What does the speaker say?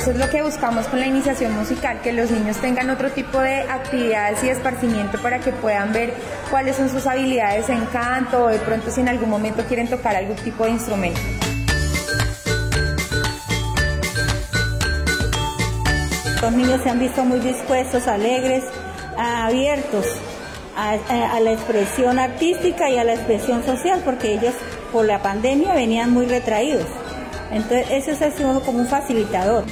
eso es lo que buscamos con la iniciación musical, que los niños tengan otro tipo de actividades y esparcimiento para que puedan ver cuáles son sus habilidades en canto o de pronto si en algún momento quieren tocar algún tipo de instrumento. Los niños se han visto muy dispuestos, alegres, abiertos a, la expresión artística y a la expresión social, porque ellos por la pandemia venían muy retraídos. Entonces, eso ha sido como un facilitador.